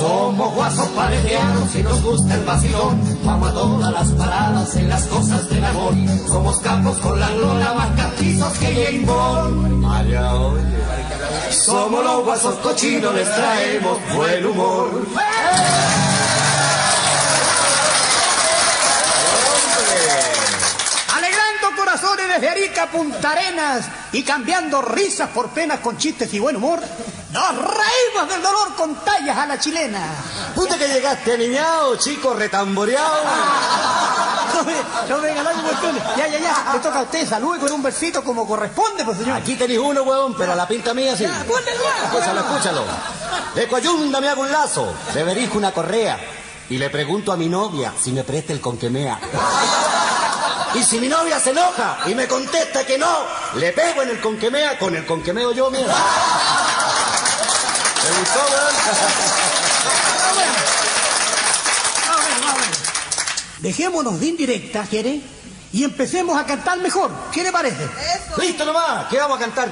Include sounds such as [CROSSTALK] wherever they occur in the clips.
Somos guasos paredeanos y nos gusta el vacilón. Vamos a todas las paradas en las cosas del amor. Somos capos con la lona más castizos que. Allá, oye. Somos los guasos cochinos, les traemos buen humor. Corazones desde Arica a Punta Arenas y cambiando risas por penas con chistes y buen humor, nos reímos del dolor con tallas a la chilena. Puta que llegaste aniñado, chico, retamboreado. [LAUGHS] No me, no me cuestiones. Ya, ya, ya. Le toca a usted. Salude con un versito como corresponde, pues, señor. Aquí tenéis uno, huevón, pero a la pinta mía sí. Ya. Escúchalo, escúchalo. De coyunda me hago un lazo, de berijo una correa. Y le pregunto a mi novia si me presta el conquemea. Y si mi novia se enoja y me contesta que no, le pego en el conquemea con el conquemeo yo, mira. ¿Te gustó. Dejémonos de indirectas, ¿quiere? Y empecemos a cantar mejor. ¿Qué le parece? Listo nomás, ¿qué vamos a cantar?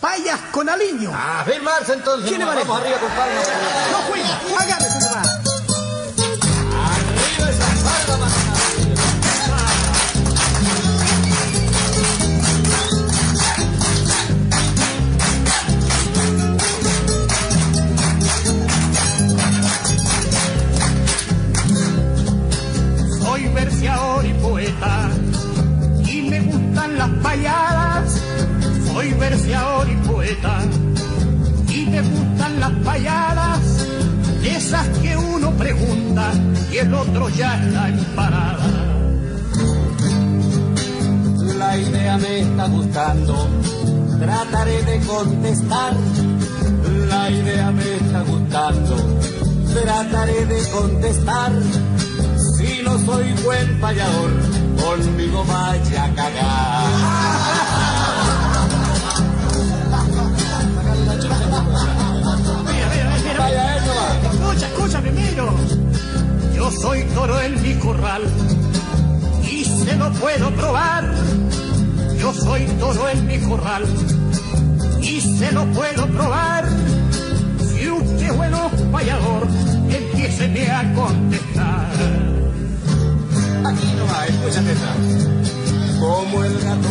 Payas con aliño. A firmarse entonces. ¿Qué le parece? Vamos arriba, compadre. No juega, agárrese nomás.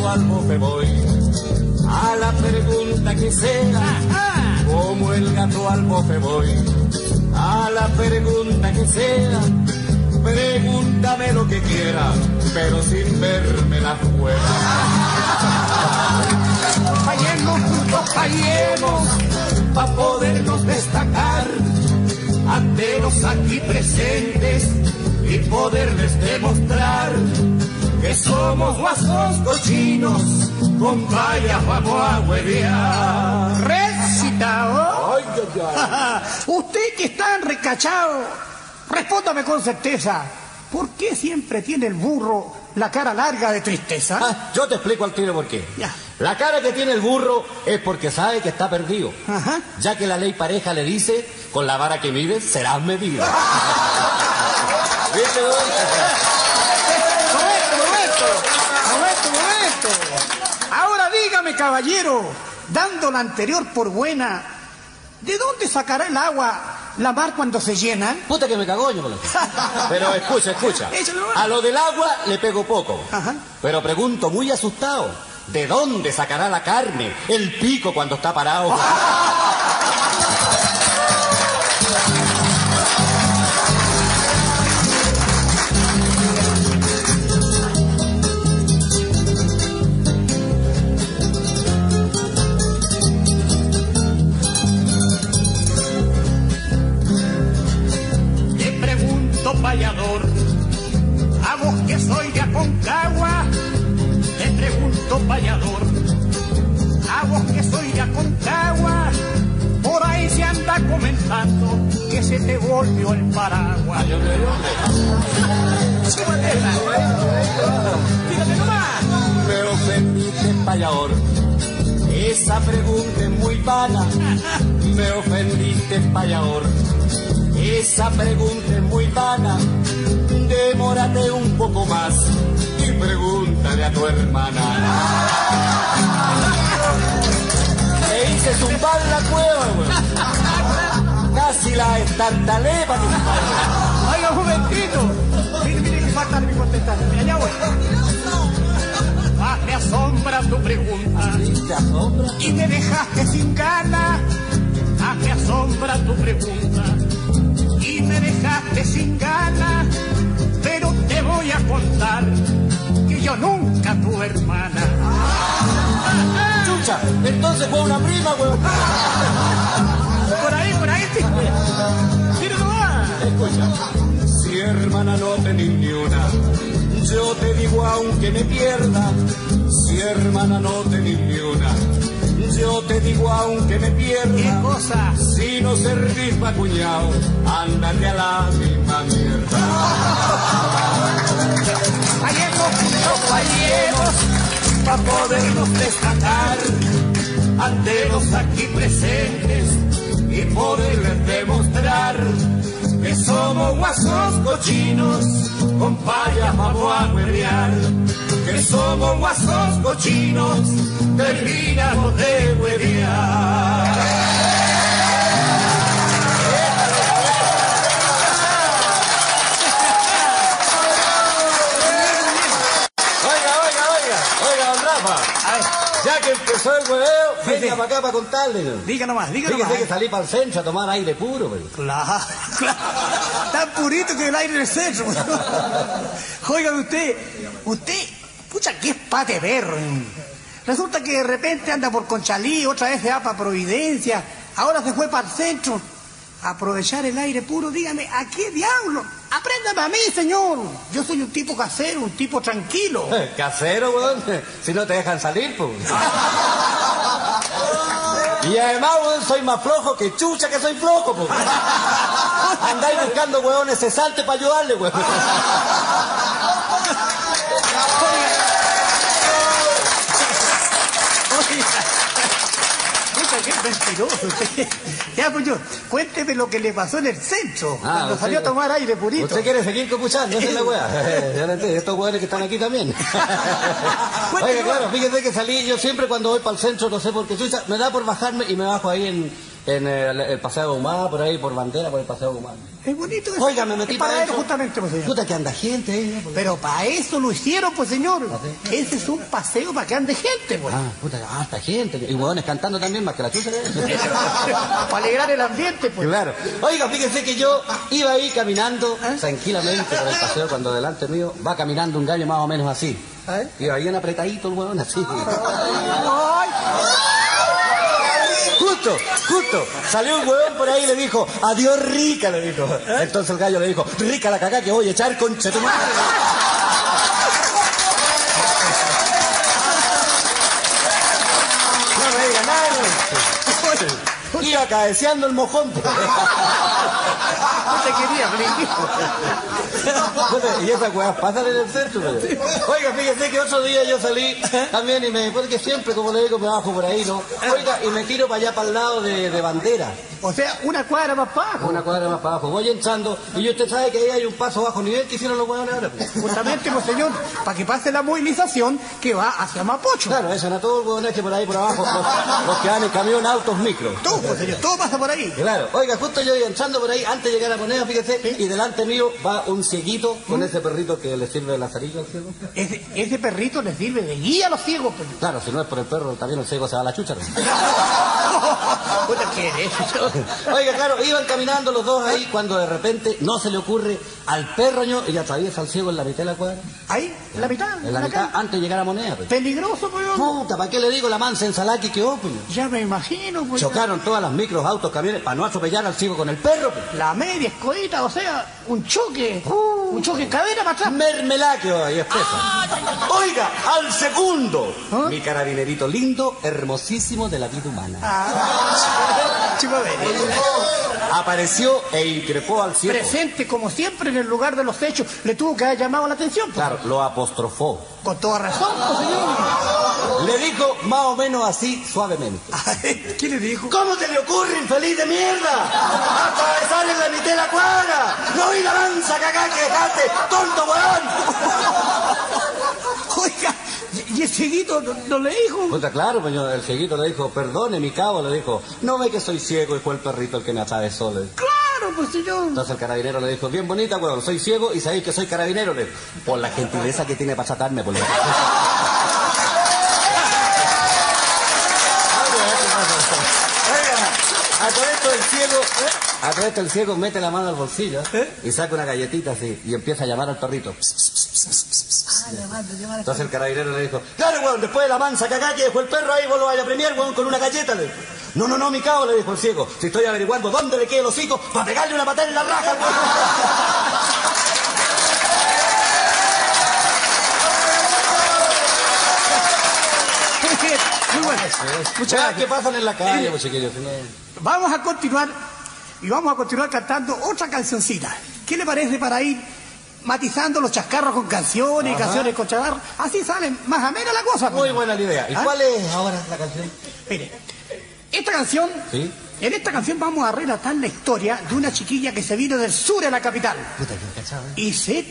Como el gato al bofe voy, a la pregunta. Ah, Como el gato al bofe voy, a la pregunta que sea. Pregúntame lo que quiera, pero sin verme la fuera. Fallemos juntos, fallemos, pa' podernos destacar ante los aquí presentes y poderles demostrar que somos guasos cochinos, con vallas vamos a huevear. Recitado. Ay, ay, ay. [LAUGHS] Usted que está recachado, respóndame con certeza. ¿Por qué siempre tiene el burro la cara larga de tristeza? Ah, yo te explico al tiro por qué. Ya. La cara que tiene el burro es porque sabe que está perdido. Ajá. Ya que la ley pareja le dice, con la vara que mides serás medido. [LAUGHS] ¿Viste? Momento, momento. Ahora dígame, caballero, dando la anterior por buena, ¿de dónde sacará el agua la mar cuando se llena? Puta que me cagó yo. Pero escucha, escucha. [LAUGHS] A lo del agua le pego poco. Ajá. Pero pregunto muy asustado. ¿De dónde sacará la carne el pico cuando está parado? [LAUGHS] y me dejaste sin gana. Ah, me asombra tu pregunta y me dejaste sin gana. Pero te voy a contar que yo nunca tuve hermana. Chucha, entonces fue una prima, weón. Por ahí, por ahí. Mira nomás. Si hermana no tenés ni una, yo te digo aunque me pierda. Si hermana no tenés ni una, yo te digo aunque me ¿Qué pierda. cosa? Si no servís pa' cuñado, ándate a la misma mierda. Fallemos, No fallemos pa' podernos destacar ante los aquí presentes y poderles demostrar que somos guasos cochinos con payas vamos a huevear. Que somos guasos cochinos, terminamos de huevear. Oiga, oiga, oiga, oiga, don Rafa. Ya que empezó el hueveo, venga para acá para contarle. ¿no? diga nomás, diga Fíjese nomás. que salí para el centro a tomar aire puro, pues. Claro, [LAUGHS] claro. Tan purito que el aire del centro. [LAUGHS] Oiga usted, usted, pucha, qué es pate perro. Resulta que de repente anda por Conchalí, otra vez se va para Providencia, ahora se fue para el centro. Aprovechar el aire puro, dígame, ¿a qué diablo? Apréndame a mí, señor. Yo soy un tipo casero, un tipo tranquilo. Casero, weón. Si no te dejan salir, pues. [LAUGHS] Y además, weón, soy más flojo que chucha que soy flojo, pues. [LAUGHS] Andáis buscando, weón, ese salte para ayudarle, weón. [LAUGHS] mentiroso. [LAUGHS] Ya, pues yo, cuénteme lo que le pasó en el centro, Ah, cuando salió a tomar aire purito. ¿Usted quiere seguir copuchando? Esa es la weá. [LAUGHS] Ya lo entiendo, estos weones que están aquí también. [LAUGHS] Oiga, claro, fíjese que salí, yo siempre cuando voy para el centro, no sé por qué, me da por bajarme y me bajo ahí en, en el, el Paseo Gumá, por ahí, por bandera, por el Paseo Gumá. Es bonito eso. Oiga, me metí Es para para eso justamente, pues, señor. Puta que anda gente ahí, ¿no? Pero para eso lo hicieron, pues, señor. Ese es un paseo para que ande gente, pues. Ah, puta, harta gente. Y huevones cantando también más que la chucha. ¿eh? [LAUGHS] para alegrar el ambiente, pues. Claro. Oiga, fíjense que yo iba ahí caminando tranquilamente por el paseo cuando delante mío va caminando un gallo más o menos así. ¿Eh? Iba bien apretadito el huevón así. Ay, Justo, justo. Salió un huevón por ahí y le dijo, adiós rica, le dijo. Entonces el gallo le dijo, rica la cagá que voy a echar con tu madre. No me diga nada. no. [LAUGHS] Iba cabeceando el mojón. No te quería. Puta, Y esas weas pasan en el centro. pero. Oiga, fíjese que otro día yo salí también y me. Porque siempre, como le digo, me bajo por ahí, ¿no? Oiga, y me tiro para allá, para el lado de, de bandera. O sea, una cuadra más bajo. Una cuadra más para abajo. Voy entrando y usted sabe que ahí hay un paso bajo nivel que hicieron los huevones ahora. pues. Justamente, pues, señor, para que pase la movilización que va hacia Mapocho. Claro, eso no todos los huevones que por ahí por abajo, los, los que van en camión, autos, micro. Todo, pues, señor, todo pasa por ahí. Claro, oiga, justo yo iba entrando por ahí antes de llegar a Moneda, fíjese, y delante mío va un cieguito con ese perrito que le sirve de lazarillo al ciego. Ese, ese perrito le sirve de guía a los ciegos, pues. Claro, si no es por el perro, también el ciego se va a la chucha. [LAUGHS] [LAUGHS] Oiga, claro, iban caminando los dos ahí cuando de repente no se le ocurre al perroño y atraviesa al ciego en la mitad de la cuadra. Ahí, en la mitad. En la mitad, antes de llegar a Moneda. Pues. Peligroso, pues. Puta, ¿para qué le digo la mansa ensalada que quedó? Pues? Ya me imagino, pues. Chocaron todas las micros, autos, camiones para no atropellar al ciego con el perro. Pues. La media escodita, o sea, un choque. Un choque en cadera para atrás. Mermelá quedó ahí espesa. Oiga, al segundo, ¿Ah? mi carabinerito lindo, hermosísimo de la vida humana. Ah, [LAUGHS] chico, ver. Apareció e increpó al ciego. Presente, como siempre, en el lugar de los hechos, le tuvo que haber llamado la atención. pues. Claro, lo apostrofó. Con toda razón, pues, señor. Le dijo más o menos así, suavemente. [LAUGHS] ¿Qué le dijo? ¿Cómo te le ocurre, infeliz de mierda? Atravesar en la mitad de la cuadra. No vi la lanza cagá que dejaste, tonto weón. [LAUGHS] Oiga, ¿y el cieguito no, no le dijo? Puta, claro, pues, el cieguito le dijo, perdone, mi cabo, le dijo, no ve que soy ciego y fue el perrito el que me atravesó. Le dijo. Claro, pues yo... Entonces el carabinero le dijo, bien bonita, weón, soy ciego y sabéis que soy carabinero. Le dijo, por la gentileza que tiene para tratarme, por la... [LAUGHS] A todo esto el ciego, a todo esto el ciego mete la mano al bolsillo y saca una galletita así y empieza a llamar al perrito. Entonces el carabinero le dijo, claro, weón, después de la mansa cagá que dejó el perro ahí, vos lo vayas a premiar, weón, con una galleta. Le dijo. No, no, no, mi cabo, le dijo el ciego, si estoy averiguando dónde le queda el hocico para pegarle una patada en la raja, weón. [LAUGHS] Muchas gracias. ¿Qué pasan en la calle, pues, chiquillos? Vamos a continuar y vamos a continuar cantando otra cancioncita. ¿Qué le parece para ir matizando los chascarros con canciones y canciones con chascarros? Así sale más amena la cosa. pues. Muy buena la idea. ¿Y ¿Ah? cuál es ahora la canción? Mire, esta canción, Sí. en esta canción vamos a relatar la historia de una chiquilla que se vino del sur a la capital Puta, que cachado, ¿eh? y se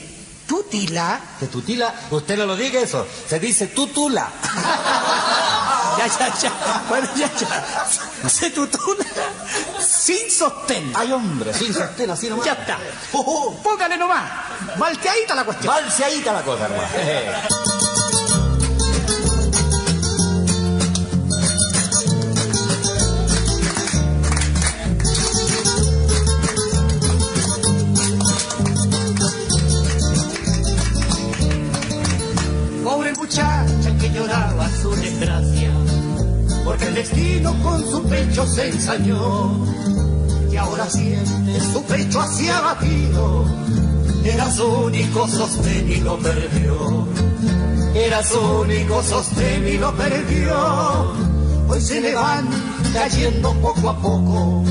tutila, Que tutila, usted no lo diga eso, se dice tutula. [LAUGHS] ya, ya, ya, bueno, ya, ya, se tutula sin sostén. Ay, hombre, sin sostén, así nomás. Ya está. Oh, oh. Póngale nomás, malteadita la cuestión. Balseadita la cosa, hermano. Eh. Pobre muchacha que lloraba su desgracia, porque el destino con su pecho se ensañó. Y ahora siente su pecho así abatido, era su único sostén y lo perdió. Era su único sostén y lo perdió. Hoy se le van cayendo poco a poco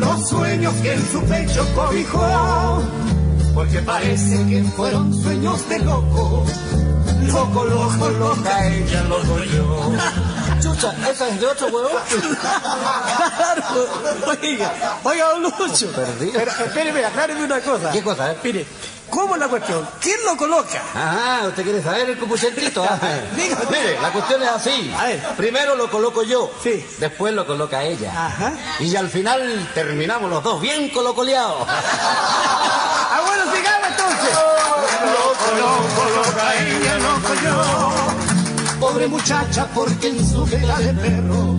los sueños que en su pecho cobijó. Porque parece que fueron sueños de loco. Loco, loco, loca, ella lo yo. Chucha, ¿esa es de otro huevo? [LAUGHS] Claro, oiga, oiga, don Lucho. Perdido. Pero, espéreme, acláreme una cosa. ¿Qué cosa, eh? Mire, ¿cómo es la cuestión? ¿Quién lo coloca? Ajá, ¿usted quiere saber el cupuchentito? ah? [LAUGHS] Dígame. Mire, la cuestión es así. A ver. Primero lo coloco yo. Sí. Después lo coloca ella. Ajá. Y al final terminamos los dos bien colocoleados. [LAUGHS] Ah, bueno, sigamos entonces. Loco, loco, loca, ella loco yo. Pobre muchacha, porque en su vela de perro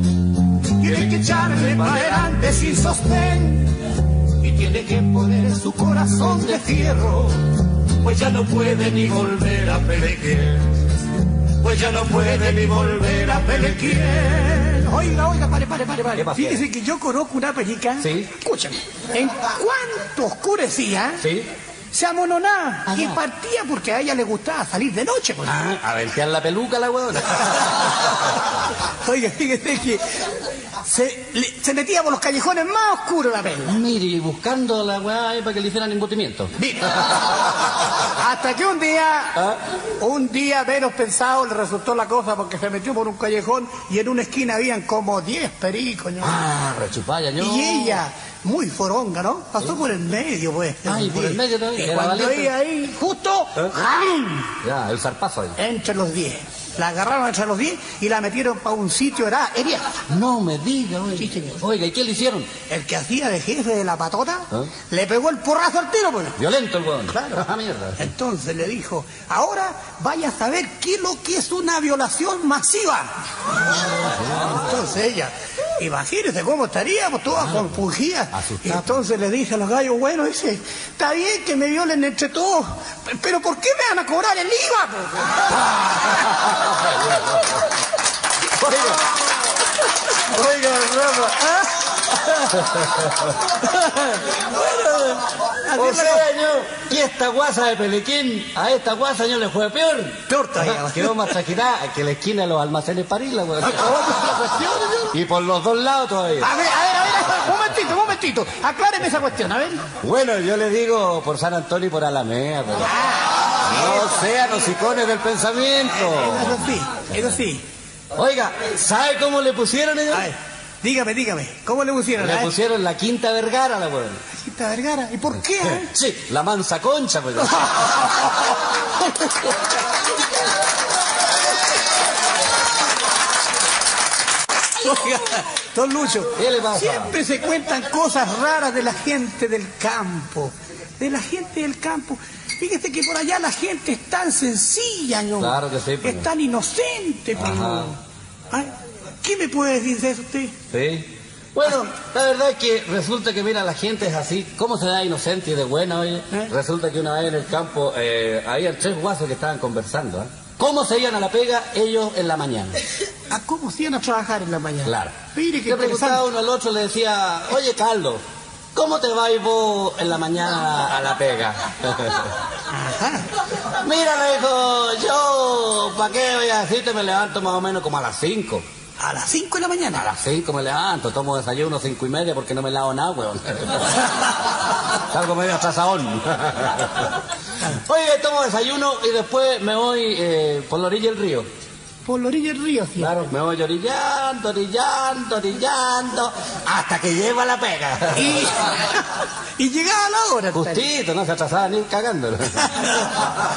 tiene que echarle para adelante sin sostén y tiene que poner su corazón de fierro, pues ya no puede ni volver a pelear. Pues ya no puede ni volver a pelear. Oiga, oiga, pare, pare, pare, pare. Fíjese que yo conozco una pellica. Sí. Escúchame. En cuanto oscurecía, ¿Sí? Se amononaba Ajá. y partía porque a ella le gustaba salir de noche. pues. Ah, a ventear la peluca la huevona. [LAUGHS] Oiga, fíjese que se, le- se metía por los callejones más oscuros la peli. Mire, y buscando la weá ahí para que le hicieran embotimiento. Mira. [LAUGHS] Hasta que un día, ¿Ah? un día menos pensado le resultó la cosa porque se metió por un callejón y en una esquina habían como 10 pericos. ¿no? Ah, rechupalla, yo. Y ella, muy foronga, ¿no? Pasó por el medio, pues. Ay, por el medio también, era cuando valiente. ella ahí, justo, ¿Eh? ¡ram! Ya, el zarpazo ahí. entre los 10. La agarraron entre los 10 y la metieron para un sitio, era. No me diga, oiga. Sí, señor. Oiga, ¿y qué le hicieron? El que hacía de jefe de la patota ¿Eh? le pegó el porrazo al tiro, pues. Violento el weón. Claro. Ah, mierda. Entonces le dijo, ahora vaya a saber qué es lo que es una violación masiva. Entonces ella, imagínese cómo estaría, pues toda compungida. Asustada. Y entonces le dice a los gallos, bueno, dice, está bien que me violen entre todos, pero ¿por qué me van a cobrar el IVA? [LAUGHS] pues?" Oiga, oiga, Rafa. [LAUGHS] O sea, yo, y esta guasa de Pelequín, a esta guasa yo le fue peor. Peor todavía. Quedó más traquetada que la esquina de los almacenes París, la weón. ¿Cómo es la cuestión, señor? Y por los dos lados todavía. A ver, a ver, a ver, un momentito, un momentito. Acláreme esa cuestión, a ver. Bueno, yo le digo por San Antonio y por Alameda, pero... No sean hocicones del pensamiento. Eso sí, eso sí. Oiga, ¿sabe cómo le pusieron ellos? Dígame, dígame, ¿cómo le pusieron? Le ver, pusieron la quinta vergara la weón. Quinta Vergara. ¿Y por qué? eh? [LAUGHS] Sí, la mansa concha, pues. [LAUGHS] Oiga, don Lucho, siempre se cuentan cosas raras de la gente del campo. De la gente del campo. Fíjese que por allá la gente es tan sencilla, ¿no? Claro que sí, pues. Es tan inocente, pues. ¿Qué me puede decir de eso usted? Sí. Bueno, la verdad es que resulta que, mira, la gente es así. ¿Cómo se da inocente y de buena, oye? ¿Eh? Resulta que una vez en el campo eh, había tres guasos que estaban conversando. ¿eh? ¿Cómo se iban a la pega ellos en la mañana? ¿A cómo se iban a trabajar en la mañana? Claro. Mire qué Le preguntaba uno al otro, le decía, oye, Carlos, ¿cómo te vas vos en la mañana a la pega? Ajá. [LAUGHS] Mira, le dijo, yo, ¿para qué voy a decirte? Me levanto más o menos como a las 5. A las 5 de la mañana. A las 5 me levanto, tomo desayuno cinco y media porque no me lavo nada, weón. [LAUGHS] Salgo medio atrasadón. Oye, tomo desayuno y después me voy eh, por la orilla del río. Por la orilla del río, sí. Claro, me voy orillando, orillando, orillando, hasta que llego a la pega. Y, [LAUGHS] y llegaba la hora. Justito, no se atrasaba ni cagando. [LAUGHS]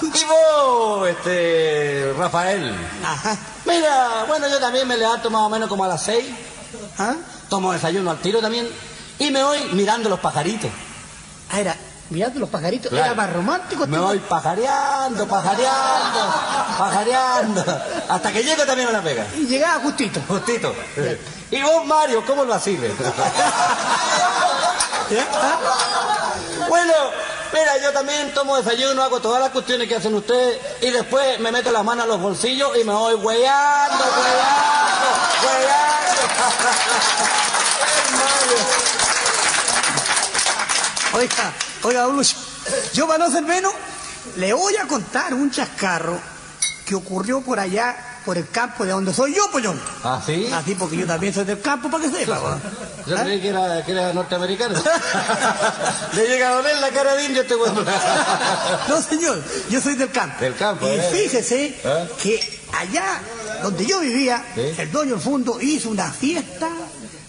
y vos, este, Rafael. Ajá. Mira, bueno, yo también me levanto más o menos como a las 6. ¿Ah? Tomo desayuno al tiro también y me voy mirando los pajaritos. Ah, era, mirando los pajaritos, Claro. era más romántico. Me este- voy pajareando, pajareando, pajareando, hasta que llego también a la pega. Y llegaba justito. Justito. Y vos, Mario, ¿cómo lo haces? [LAUGHS] ¿Ah? Bueno, mira, yo también tomo desayuno, hago todas las cuestiones que hacen ustedes y después me meto las manos a los bolsillos y me voy hueando, hueando, hueando. [LAUGHS] Oiga, oiga, don Lucho, yo para no ser menos, le voy a contar un chascarro que ocurrió por allá, por el campo de donde soy yo, pollón. ¿Ah, sí? Así porque yo también soy del campo, para que sepa. ¿va? Yo ¿Ah? creí que era, que era norteamericano. [LAUGHS] Le llega a doler la cara de indio a este huevo. No, señor, yo soy del campo. Del campo, Y eh. fíjese ¿Eh? que allá donde yo vivía, Sí. el dueño del fondo hizo una fiesta,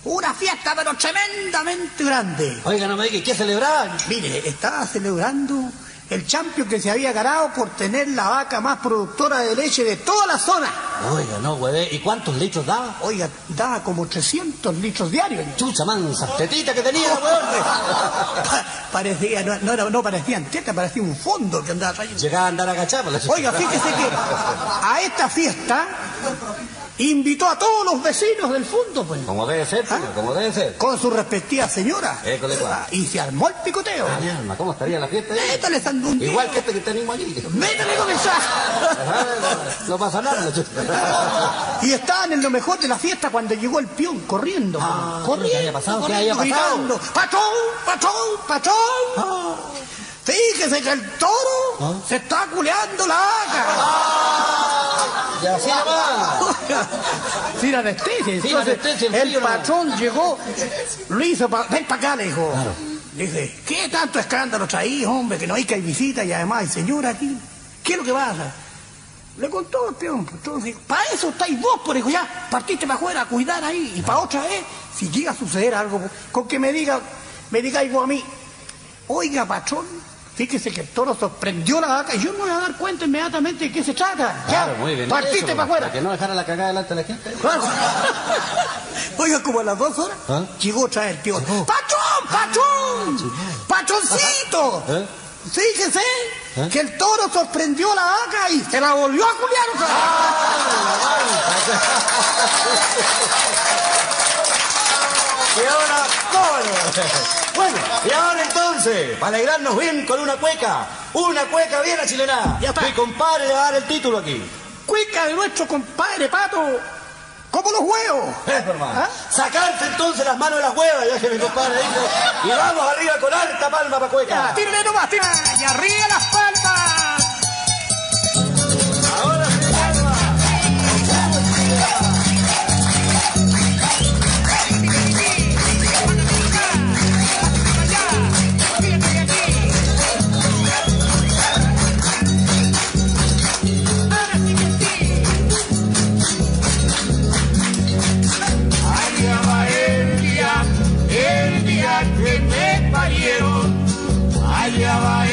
una fiesta pero tremendamente grande. Oiga, no me diga, ¿qué celebraban? Mire, estaba celebrando el champion que se había ganado por tener la vaca más productora de leche de toda la zona. Oiga, no, hueve. ¿Y cuántos litros daba? Oiga, daba como 300 litros diarios. Chucha mansa, tetita que tenía, weón. Pa- parecía, no, no, era- no parecían tetas, parecía un fondo que andaba trayendo. Llegaba a andar agachado. Oiga, fíjese que a esta fiesta invitó a todos los vecinos del fondo, pues, Como debe ser, tío, ¿Ah? como debe ser. con su respectiva señora. École, pues. Y se armó el picoteo. Ah, mi alma, ¿cómo estaría la fiesta? ahí? Métale sandungueo. Igual que este que tenemos aquí. Métale con esa. No pasa nada. Y estaban en lo mejor de la fiesta cuando llegó el peón corriendo. Ah, corriendo, ¿qué había pasado? ¿Qué corriendo, había pasado? gritando, ¡Patrón, patrón, patrón! Fíjese que el toro ¿Ah? se está culeando la vaca. Y así nomás. Sin anestesia. Sin Entonces, anestesia, el patrón llegó, lo hizo, pa- ven para acá, le dijo. Le dice, ¿qué tanto escándalo traí, hombre? Que no hay que hay visita y además hay señora aquí. ¿Qué es lo que pasa? Le contó el peón. pues, Entonces, para eso estáis vos, por hijo, ya partiste para afuera a cuidar ahí. Y para otra vez, si llega a suceder algo, con que me diga, me digáis vos a mí, oiga, patrón, fíjese que el toro sorprendió la vaca y yo me voy a dar cuenta inmediatamente de qué se trata. Claro, ya, muy bien. partiste para afuera. Para que no dejara la cagada delante de la gente. Claro. [LAUGHS] Oiga, como a las dos horas ¿Ah? llegó otra vez el tío. ¡Patrón, patrón! ¡Patroncito! ¿Eh? Fíjese ¿Eh? que el toro sorprendió a la vaca y se la volvió a culiar. Y ahora, bueno. Bueno, y ahora entonces, para alegrarnos bien con una cueca, una cueca bien achilena. Ya está. Mi compadre le va a dar el título aquí. Cuica de nuestro compadre Pato, como los huevos. [LAUGHS] Eso, hermano. ¿Ah? Sacarse entonces las manos de las huevas, ya que mi compadre dijo, y vamos arriba con alta palma para cueca. Ya, tírale nomás, tírale. Y arriba las palmas. Allá va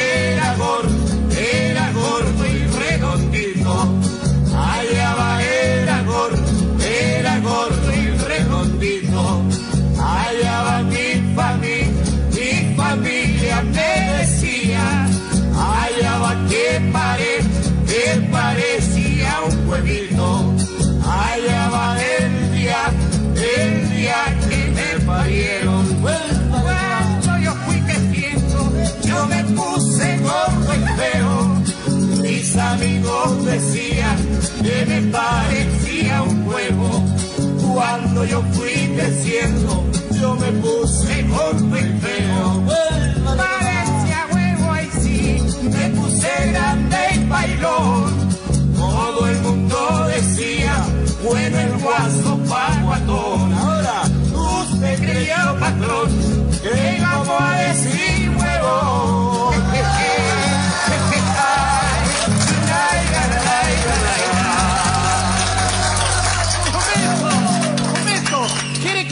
é você.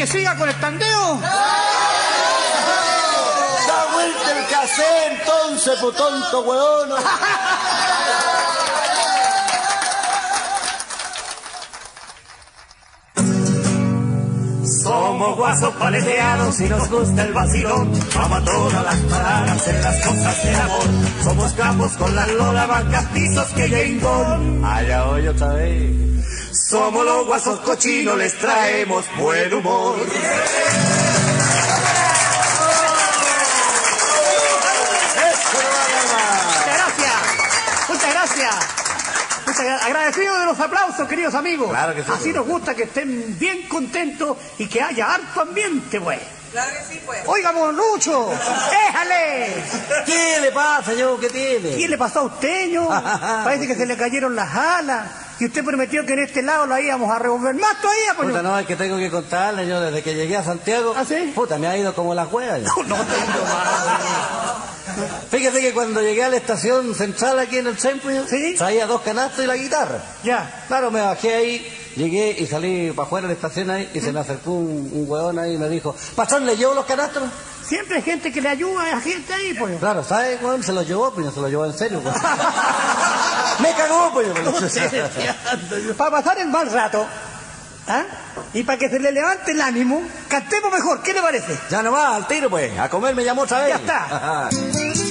Que siga con el tandeo? Da vuelta el casé entonces, pu tonto [LAUGHS] huevón. Somos guasos paleteados y nos gusta el vacilón. Vamos todas las paradas en las cosas del amor. Somos capos con la lola, bancas, pisos que Bond. Allá hoy otra vez. Somos los guasos cochinos, les traemos buen humor. De los aplausos, queridos amigos. Claro que sí, Así pues. nos gusta que estén bien contentos y que haya harto ambiente, pues. Claro que sí, pues. Oiga, Lucho, déjale. ¿Qué le pasa, yo? ¿Qué tiene? ¿Qué le pasó a usted, ño? [LAUGHS] Parece que se le cayeron las alas. Y usted prometió que en este lado la íbamos a revolver más todavía, pues. Puta, no, es que tengo que contarle yo desde que llegué a Santiago. ¿Ah, sí? Puta, me ha ido como la juega. yo. [LAUGHS] No tengo más. Fíjate que cuando llegué a la estación central aquí en el centro, traía dos canastos y la guitarra. Ya. Claro, me bajé ahí, llegué y salí para afuera de la estación ahí y se me acercó un, un ahí y me dijo, Patrón, ¿le llevo los canastos? Siempre hay gente que le ayuda a gente ahí, pues. Claro, ¿sabes, huevón? Se los llevó, pues se los llevó en serio, pues. [LAUGHS] me cagó, pues. Para pasar el mal rato, ¿ah? Y para que se le levante el ánimo, cantemos mejor. ¿Qué le parece? ya nomás, al tiro, pues. A comer me llamó otra vez. Ya está. [LAUGHS]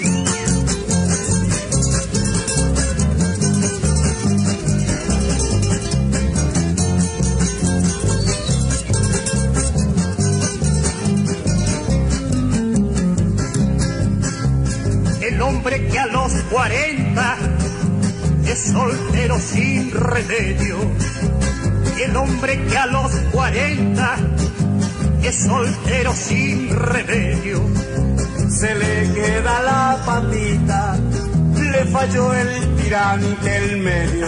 soltero sin remedio. El hombre que a los 40 es soltero sin remedio. Se le queda la patita, le falló el tirante el medio.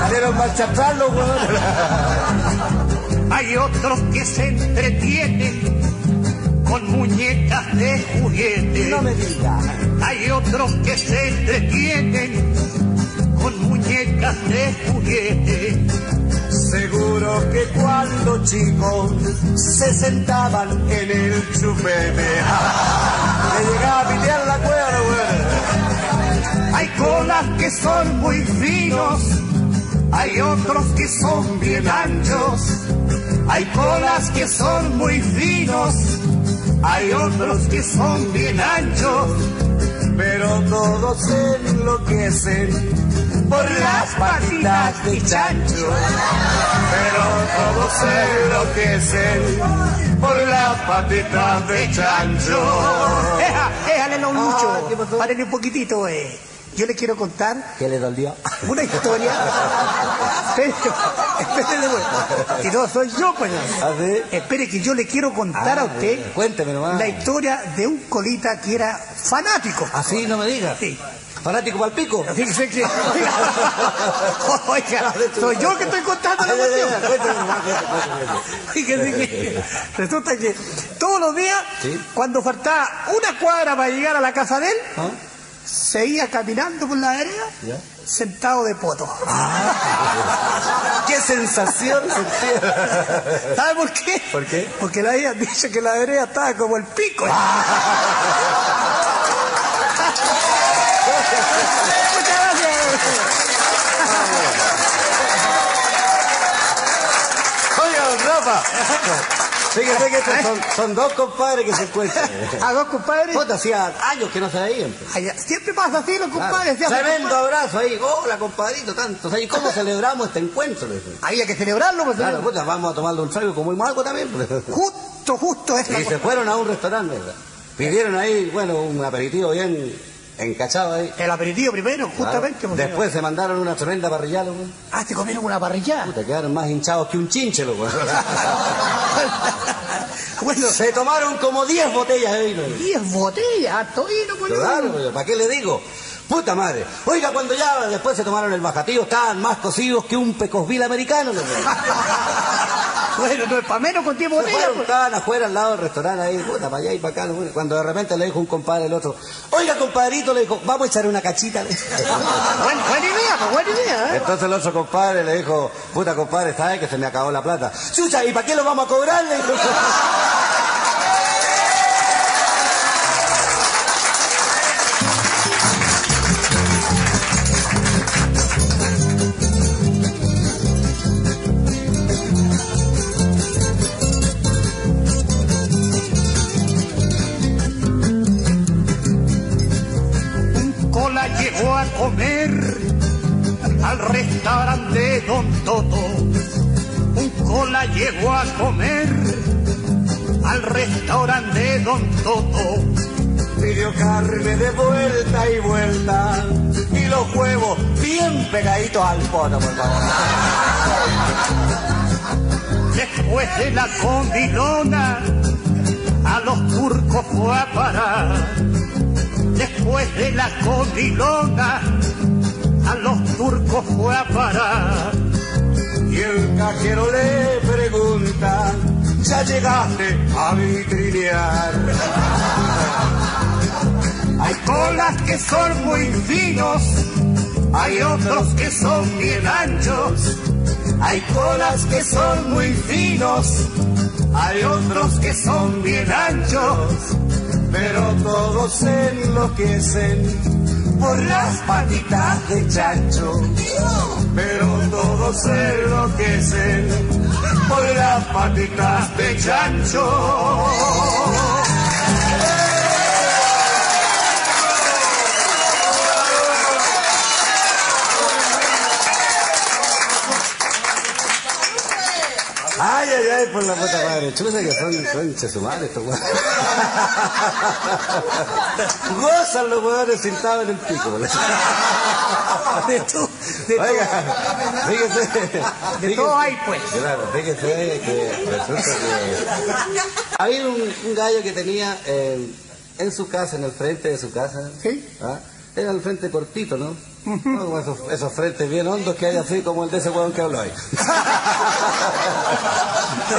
Salieron huevones. Hay otros que se entretienen muñecas de juguete. No me digas. Hay otros que se entretienen con muñecas de juguete. Seguro que cuando chicos se sentaban en el chupete, [LAUGHS] le llegaba a pitear la huevones. Hay colas que son muy finos, hay otros que son bien anchos. Hay colas que son muy finos, hay otros que son bien anchos. Pero todos se enloquecen por las patitas de chancho. Pero todos se enloquecen por las patitas de chancho. Déjale lo mucho. Ah. Párele un poquitito, eh. Yo le quiero contar ¿Qué le dolió? una historia. Espere, espérele, güey. Que no soy yo, pues. ¿Ah, sí? Espere que yo le quiero contar a usted Cuénteme nomás. la historia de un colita que era fanático. Así no me digas. Sí. Fanático para el pico. Fíjese que- Oiga, oiga, soy yo que estoy contando la cuestión. Fíjese que resulta que todos los días, Sí. cuando faltaba una cuadra para llegar a la casa de él, ¿Ah? Seguía caminando por la vereda, ¿Ya? sentado de poto. [LAUGHS] ¡Qué sensación sentía! [LAUGHS] ¿Sabe por qué? ¿Por qué? Porque la ella dice que la vereda estaba como el pico. Muchas [LAUGHS] gracias. Oiga, don Rafa. Fíjese que estos son, [LAUGHS] son dos compadres que se encuentran. A dos compadres. Puta, hacía años que no se veían. pues. Siempre pasa así los compadres. Tremendo abrazo ahí. Hola, compadrito, tanto. ¿y cómo [LAUGHS] celebramos este encuentro? Había que celebrarlo, pues. Claro, vamos a tomarle un trago como comimos algo también. pues. [LAUGHS] Justo, justo esta Y se fueron a un restaurante. ¿verdad? Pidieron ahí, bueno, un aperitivo bien encachado ahí. El aperitivo primero, justamente. pues, Después se mandaron una tremenda parrillada, loco. señor. Ah, te comieron una parrilla. Puta, quedaron más hinchados que un chinche, loco. [LAUGHS] bueno, Se tomaron como 10 botellas de vino. 10 botellas, harto vino, pues. Claro, ¿para qué le digo? Puta madre. Oiga, cuando ya después se tomaron el bajatío, estaban más cocidos que un pecosvil americano. loco. [LAUGHS] Bueno, no es para menos con tiempo fueron, pues. estaban afuera al lado del restaurante ahí, puta, para allá y para acá. Cuando de repente le dijo un compadre al otro, oiga compadrito, le dijo, vamos a echar una cachita. [LAUGHS] Buena, buena idea, pues, buena idea, ¿eh? Entonces el otro compadre le dijo, puta compadre, ¿sabes que se me acabó la plata? Chucha, ¿y para qué lo vamos a cobrar? Le dijo. Llegó a comer al restaurante Don Toto. Pidió carne de vuelta y vuelta y los huevos bien pegaditos al poto, por favor. Después de la comilona, a los turcos fue a parar. Después de la comilona, a los turcos fue a parar. Y el cajero le pregunta, ¿ya llegaste a vitrinear? Hay colas que son muy finos, hay otros que son bien anchos. Hay colas que son muy finos, hay otros que son bien anchos. Pero todos enloquecen por las patitas de chancho. Pero todos se enloquecen por las patitas de chancho. Ay, por la puta madre. Chuta que son, son chesumares estos weones. [LAUGHS] Gozan los huevones sentados en el pico. De todo, de todo. Oiga, fíjese. De fíjese- todo hay, pues. Claro, fíjese que resulta que. Había un, un gallo que tenía eh, en su casa, en el frente de su casa. Sí. ¿ah? Era el frente cortito, ¿no? Esos, esos frentes bien hondos que hay así como el de ese huevón que habló ahí. [LAUGHS]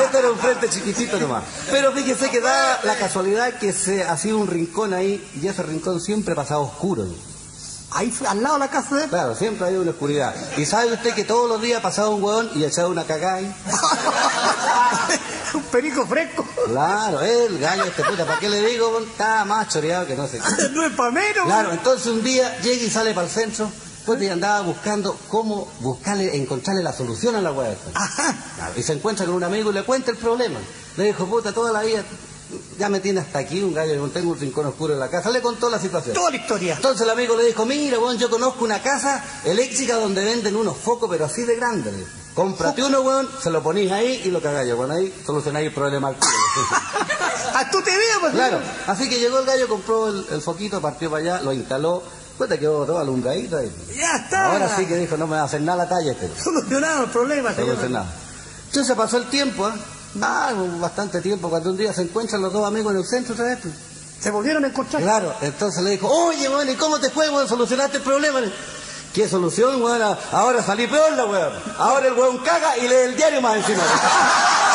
este era un frente chiquitito nomás. Pero fíjese que da la casualidad que se hacía un rincón ahí y ese rincón siempre pasaba oscuro. Ahí al lado de la casa de él. Claro, siempre hay una oscuridad. Y sabe usted que todos los días pasaba un huevón y echaba una cagada ahí. [LAUGHS] un perico fresco. Claro, el gallo este puta, ¿para qué le digo? Está más choreado que no sé. [LAUGHS] No es para menos. Claro, entonces un día llega y sale para el centro, pues y andaba buscando cómo buscarle, encontrarle la solución a la hueá. Ajá. Claro, y se encuentra con un amigo y le cuenta el problema. Le dijo, puta, toda la vida ya me tiene hasta aquí un gallo, tengo un rincón oscuro en la casa. Le contó la situación. Toda la historia. Entonces el amigo le dijo, mira, weón, yo conozco una casa eléctrica donde venden unos focos, pero así de grandes. Cómprate uno, weón, se lo ponís ahí y lo cagáis, weón, ahí solucionáis el problema al. A tú te veo, pues. Claro, así que llegó el gallo, compró el, el foquito, partió para allá, lo instaló, pues te quedó todo alumbradito ahí. Ya está. Ahora sí que dijo, no me va a hacer nada la talla este. [LAUGHS] Solucionado el problema, señor. Solucionado. Entonces pasó el tiempo, ¿eh? Ah, bastante tiempo, cuando un día se encuentran los dos amigos en el centro otra vez. pues. Se volvieron a encontrar. Claro, entonces le dijo, oye, weón, ¿y cómo te fue, weón? ¿Solucionaste el problema? ¿Qué solución, weón? Ahora salí peor la weón. Ahora el weón caga y lee el diario más encima. [LAUGHS]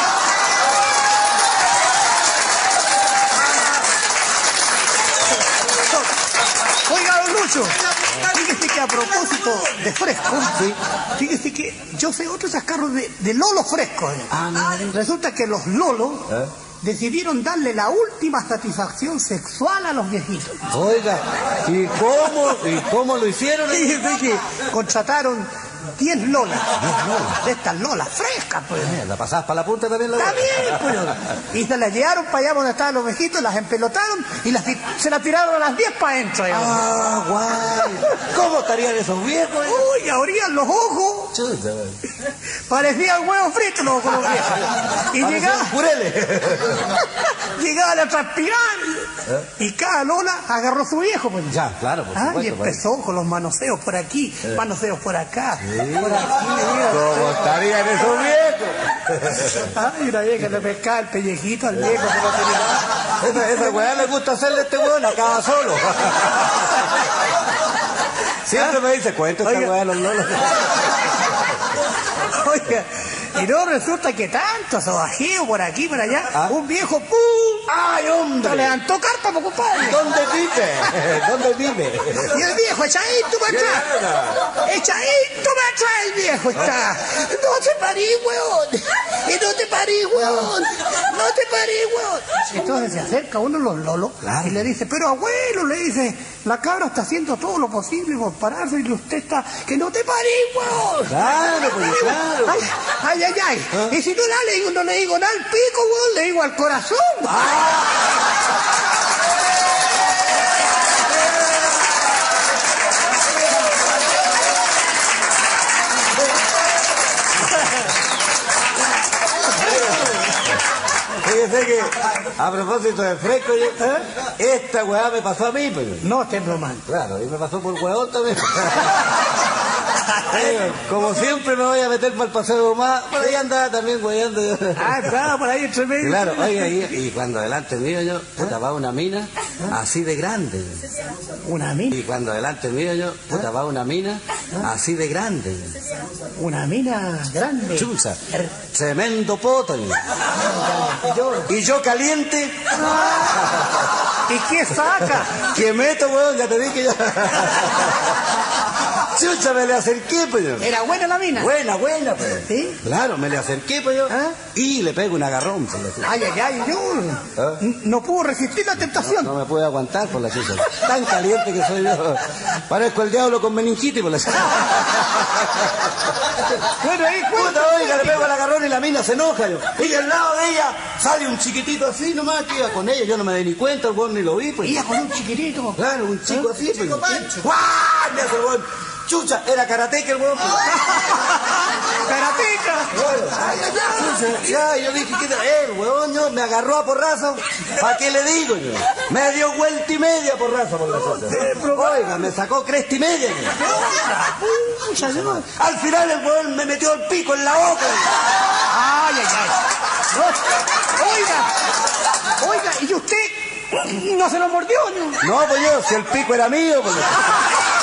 Oiga, don Lucho, fíjese que a propósito de fresco, fíjese que yo sé otro chascarro de, de Lolo fresco. eh. Ah. Resulta que los Lolos ¿Eh? decidieron darle la última satisfacción sexual a los viejitos. Oiga, ¿y cómo, y cómo lo hicieron? [LAUGHS] Fíjese que contrataron 10 Lolas. De estas Lolas frescas, pues. ¿La pasabas para la punta también la Está bien, pues. Y se las llevaron para allá donde estaban los viejitos, las empelotaron y las, se las tiraron a las 10 para adentro. Ah, guay. ¿Cómo estarían esos viejos? eh? Uy, abrían los ojos. Chuta. Parecían huevos fritos los ojos los viejos. Y llegaba, jureles. [LAUGHS] llegaba a transpirar. Y cada Lola agarró su viejo, pues. ¿Eh? Ya, claro, por Ah, y supuesto. empezó con los manoseos por aquí, manoseos por acá, Sí. ¿Cómo estarían esos viejos? Ay, una vieja le pescaba el pellejito al viejo que no tenía nada. Esa, esa weá le gusta hacerle a este weón, acaba solo. Siempre me dice, cuenta esta weá de los lolos. Oiga, Y no resulta que tanto sobajeo por aquí, por allá, ¿Ah? un viejo, ¡pum! ¡Ay, hombre! carpa, pues, compadre. ¿Dónde vive? [LAUGHS] ¿Dónde vive? Y el viejo echadito para atrás. Echadito para atrás el viejo está. No te parís, weón. Y no te parís, weón. No te parís, weón. Entonces se acerca uno los lolos Claro. y le dice, pero abuelo, le dice, la cabra está haciendo todo lo posible por pararse y usted está, que no te parís, weón. Claro, pues, claro. Ay, ay, ay, ay. Y si no, la- le digo, no le digo nada al pico, weón, le digo al corazón. Fíjese que, a propósito de fresco, yo- esta weá me pasó a mí, pues. No te bromando. Claro, y me pasó por hueón también. [LAUGHS] Como siempre me voy a meter para el paseo más, por ahí andaba también hueando. Ah, claro, por ahí entre medio. Claro, oiga, y, y cuando delante mío yo, puta, va una mina así de grande. Una mina, Y cuando delante mío yo, puta, va una mina así de grande. una mina grande. Chusa, tremendo poto. Y yo caliente, ¿Y qué saca? que meto, weón, ya te dije yo. Chucha, me le acerqué, pues yo. ¿Era buena la mina? Buena, buena, pues. ¿Sí? Claro, me le acerqué, pues yo. ¿Ah? Y le pego un agarrón, la chucha. Ay, ay, ay, yo ¿Ah? no puedo resistir la tentación. No me pude aguantar por la chucha. Tan caliente que soy yo. Parezco el diablo con meningitis por la chucha. [LAUGHS] Bueno, ahí Puta, oiga, le pego el agarrón y la mina se enoja yo. Y al lado de ella sale un chiquitito así nomás que iba con ella. Yo no me di ni cuenta, el ni lo vi, pues. Iba con un chiquitito. Claro, un chico así, pues. ¡Guau! Me hace el weón. Chucha, era karateca el pues. [LAUGHS] ¡Karateca! Chucha, Ya, yo dije, ¿qué te... Eh, weón, yo me agarró a porrazo. ¿Para qué le digo yo? Me dio vuelta y media porrazo por la chucha. Oiga, me sacó cresta y media. yo. Yo- Al final el weón me metió el pico en la boca. Ay, ay, ay. Oiga, oiga, ¿y usted no se lo mordió? No? No, pues yo, si el pico era mío, pues... [LAUGHS]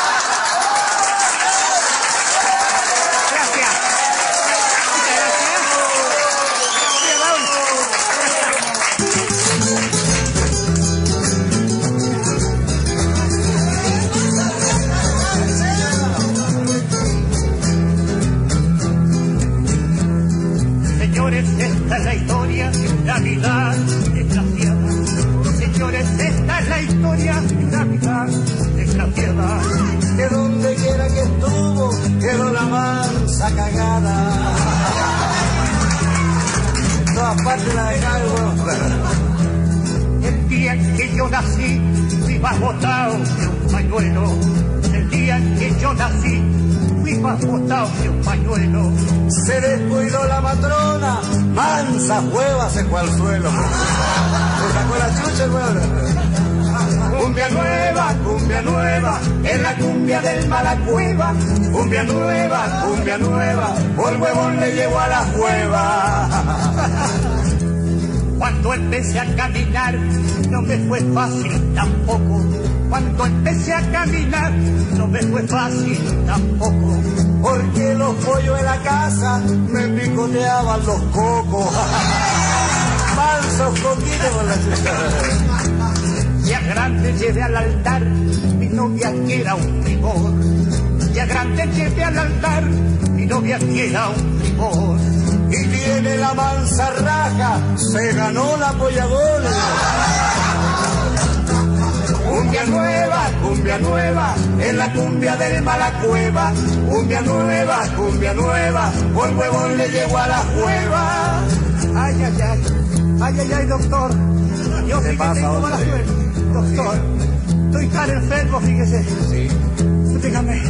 nueva, nueva, por huevón le llevo a la cueva. [LAUGHS] Cuando empecé a caminar, no me fue fácil tampoco. Cuando empecé a caminar, no me fue fácil tampoco. Porque los pollos de la casa me picoteaban los cocos. [LAUGHS] Mansos coquitos con la chucha. Ya grande llevé al altar mi novia que era un primor. Ya grande llevé al altar mi novia que era un primor. Y tiene la mansa raja, se ganó la polladora. Cumbia nueva, cumbia nueva, es la cumbia del Malacueva. Cumbia nueva, cumbia nueva, por huevón le llevo a la cueva. Ay, ay, ay, ay, ay, ay, doctor. Yo sí que tengo mala suerte. Doctor, estoy tan enfermo, fíjese. Sí. Dígame,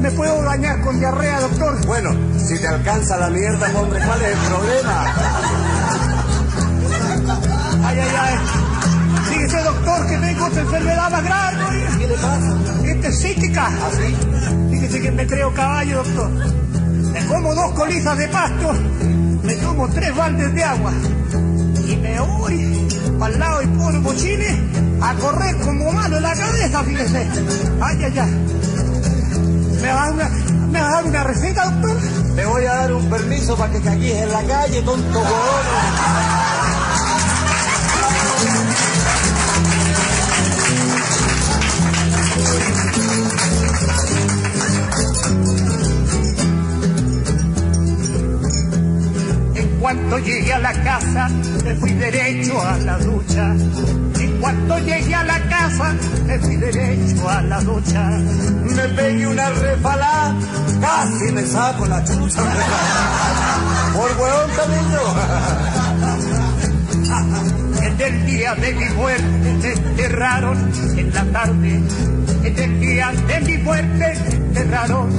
¿me puedo bañar con diarrea, doctor? Bueno, si te alcanza la mierda, hombre, ¿cuál es el problema? Ay, ay, ay. Fíjese, doctor, que tengo otra enfermedad más grave. ¿Qué le pasa? Esta es psíquica. ¿Así? Fíjese que me creo caballo, doctor. Me como dos colizas de pasto, me tomo tres baldes de agua y me voy el lado del pobre mochile a correr como malo en la cabeza, fíjese. Ay, ay, ay. ¿Me va a dar una, me va a dar una receta, doctor? te voy a dar un permiso para que cagues en la calle, tonto huevón. cuanto llegué a la casa, me fui derecho a la ducha. Cuando llegué a la casa, me fui derecho a la ducha. Me pegué una refalada, casi me saco la chucha. Por hueón también yo. En el día de mi muerte me enterraron en la tarde. En el día de mi muerte me enterraron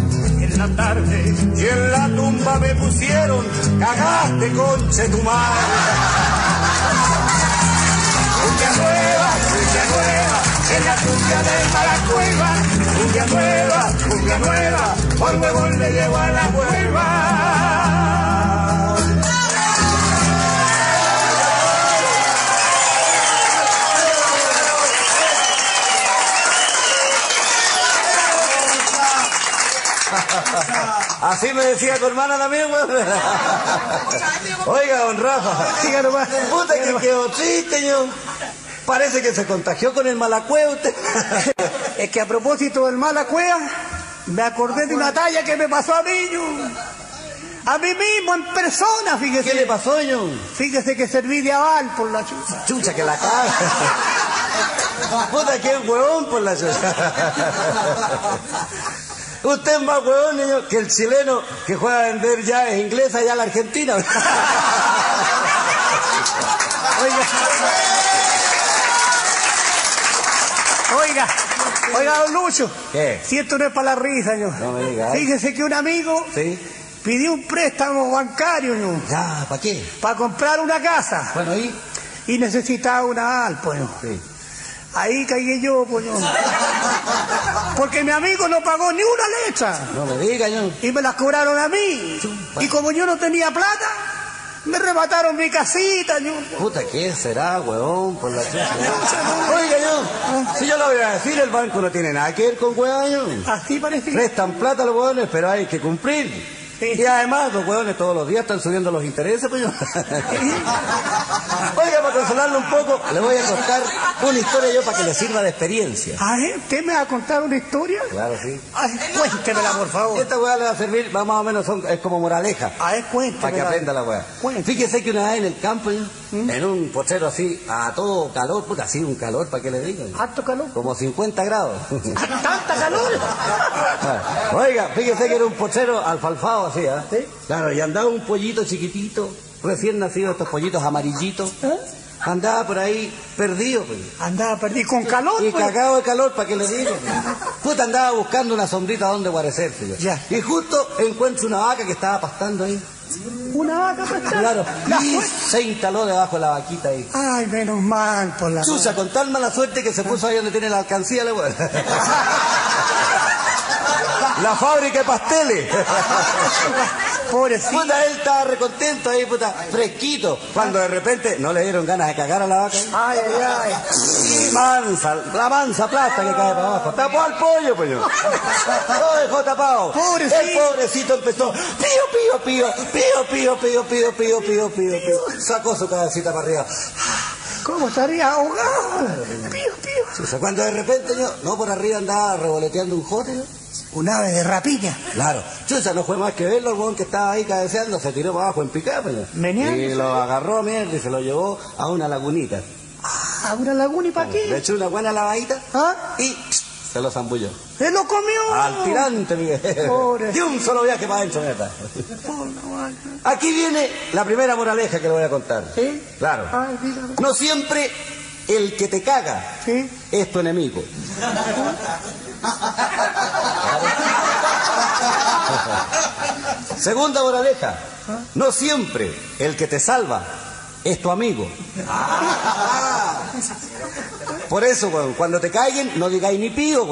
en la tarde. Y en la tumba me pusieron, cagaste conche tu madre. Cumbia nueva, cumbia nueva, en la cumbia de cueva. Cumbia nueva, cumbia nueva, por huevón le llevo a la cueva. Así me decía tu hermana también, weón. [LAUGHS] Oiga, don Rafa. Puta que quedó triste, yo. Parece que se contagió con el malacueo usted. Es que a propósito del malacuea, me acordé de una talla que me pasó a mí, yo. A mí mismo, en persona, fíjese. ¿Qué le pasó, yo? Fíjese que serví de aval por la chucha. Chucha, que la caga. [LAUGHS] Puta que es huevón por la chucha. [LAUGHS] Usted es más huevón, niño, que el chileno que juega a vender llaves inglesas allá a la Argentina. [LAUGHS] Oiga. Oiga, oiga, don Lucho. ¿Qué? Si esto no es para la risa, yo. No me diga. Fíjese que un amigo ¿Sí? pidió un préstamo bancario, yo, Ya, ¿para qué? para comprar una casa. Bueno, ¿y? Y necesitaba una al, pues. yo. Sí. Ahí caí yo, yo. Porque mi amigo no pagó ni una letra. No me diga, yo. Y me las cobraron a mí. Y como yo no tenía plata, me remataron mi casita. Yo. Puta, ¿qué será, huevón, por la chucha? [LAUGHS] Oiga, yo, si yo lo voy a decir, el banco no tiene nada que ver con huevón, yo. Así parecía. Prestan plata a los huevones, pero hay que cumplir. Sí. Y además, los huevones todos los días están subiendo los intereses, pues yo. [LAUGHS] Oiga, para consolarlo un poco, le voy a contar una historia yo para que le sirva de experiencia. A ver, ¿usted me va a contar una historia? Claro, sí. Ay, cuéntemela, por favor. Esta weá le va a servir, más o menos, son- es como moraleja. A ver, cuéntemela. Para que aprenda la. Cuénteme. Fíjese que una vez en el campo, yo, ¿Mm? en un potrero así, a todo calor, puta, así un calor, ¿para qué le digo? ¿Harto calor? Como 50 grados. ¿Tanta calor? [LAUGHS] [LAUGHS] Oiga, fíjese que era un pochero alfalfado así. Sí. Claro, y andaba un pollito chiquitito, recién nacido, estos pollitos amarillitos. ¿Eh? Andaba por ahí perdido, pues. Andaba perdido con calor. Y pues. cagado de calor, ¿para qué le digo? Puta, andaba buscando una sombrita donde guarecerse. yo. Ya. Y justo encuentro una vaca que estaba pastando ahí. Una vaca prestada. Claro. La Y fue- se instaló debajo de la vaquita ahí. Ay, menos mal por la. Chucha, con tal mala suerte que se puso ahí donde tiene la alcancía, la [LAUGHS] weá. La fábrica de pasteles. [LAUGHS] Pobrecito. Puta, él estaba recontento ahí, puta, fresquito. Cuando de repente no le dieron ganas de cagar a la vaca. Ay, ay, ay. Y mansa, la mansa plata que cae para abajo. Tapó al pollo, pollo. Lo dejó tapado. Pobrecito. El pobrecito empezó. Pío, pío, pío, pío, pío, pío, pío, pío, pío, pío, pío. Sacó su cabecita para arriba. ¿Cómo estaría ahogado? Pío, pío. O sea, cuando de repente yo, no por arriba andaba revoloteando un jote, ¿no? Un ave de rapiña. Claro. Chucha, no fue más que verlo, el weón que estaba ahí cabeceando, se tiró para abajo en picada. Y lo agarró, mierda, y se lo llevó a una lagunita. ¿A una laguna y para Le qué? echó una buena lavadita ¿Ah? y se lo zambulló. ¿Se lo comió? Al tirante, Miguel. Pobre. De un solo viaje para adentro, vaca. Aquí viene la primera moraleja que le voy a contar. ¿Sí? Claro. Ay. No siempre el que te caga ¿Sí? es tu enemigo. [LAUGHS] Segunda moraleja. No siempre el que te salva es tu amigo. Por eso, cuando te caigan, no digáis ni pío,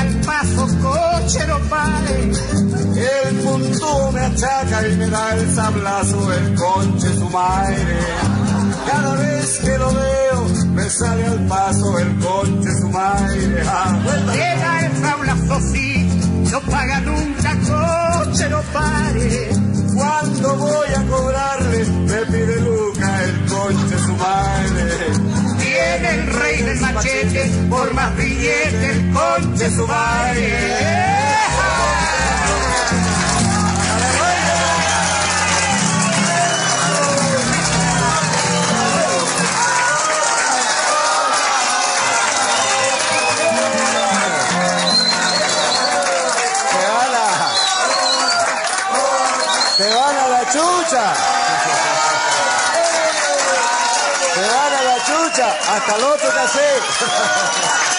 al paso coche no pare. El punto me achaca y me da el sablazo, el conche su madre. Cada vez que lo veo, me sale al paso el conche su madre. Ah, Llega el sablazo sí, no paga nunca coche no pare. Cuando voy a cobrarle, me pide Luca el conche su madre. El rey del machete, por más billete el conche su madre. Hasta el otro. [LAUGHS]